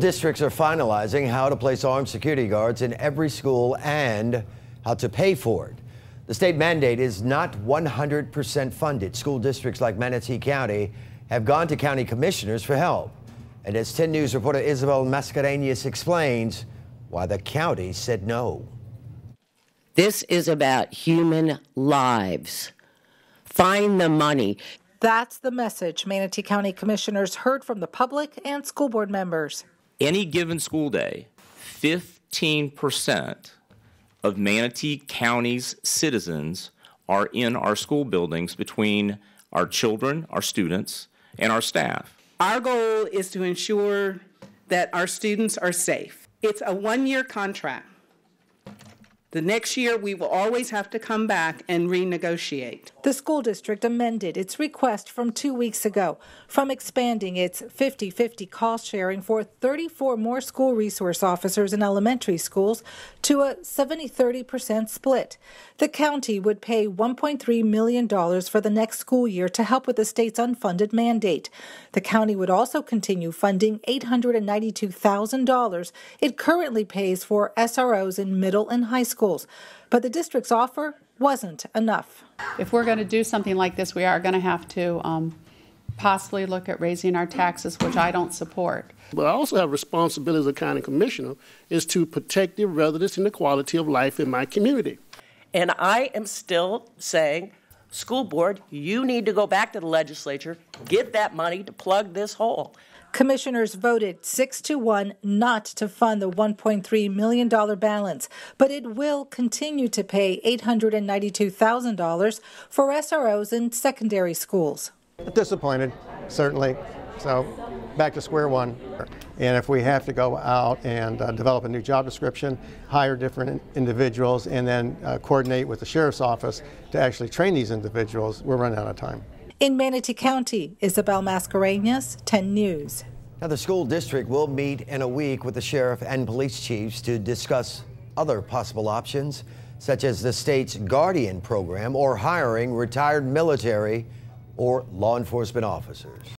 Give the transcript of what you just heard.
Districts are finalizing how to place armed security guards in every school and how to pay for it. The state mandate is not 100% funded. School districts like Manatee County have gone to county commissioners for help. And as 10 News reporter Isabel Mascarenas explains why the county said no. This is about human lives. Find the money. That's the message Manatee County commissioners heard from the public and school board members any given school day, 15% of Manatee County's citizens are in our school buildings between our children, our students, and our staff. Our goal is to ensure that our students are safe. It's a one year contract. The next year, we will always have to come back and renegotiate. The school district amended its request from two weeks ago from expanding its 50 50 cost sharing for 34 more school resource officers in elementary schools to a 70 30% split. The county would pay $1.3 million for the next school year to help with the state's unfunded mandate. The county would also continue funding $892,000 it currently pays for SROs in middle and high schools schools. But the district's offer wasn't enough. If we're going to do something like this, we are going to have to um, possibly look at raising our taxes, which I don't support. But I also have responsibility as a county commissioner is to protect the residents and the quality of life in my community. And I am still saying, school board, you need to go back to the legislature, get that money to plug this hole. Commissioners voted 6 to 1 not to fund the $1.3 million balance, but it will continue to pay $892,000 for SROs in secondary schools. Disappointed, certainly. So back to square one. And if we have to go out and uh, develop a new job description, hire different individuals, and then uh, coordinate with the sheriff's office to actually train these individuals, we're running out of time. In Manatee County, Isabel Mascarenas, 10 News. Now, the school district will meet in a week with the sheriff and police chiefs to discuss other possible options, such as the state's Guardian program or hiring retired military or law enforcement officers.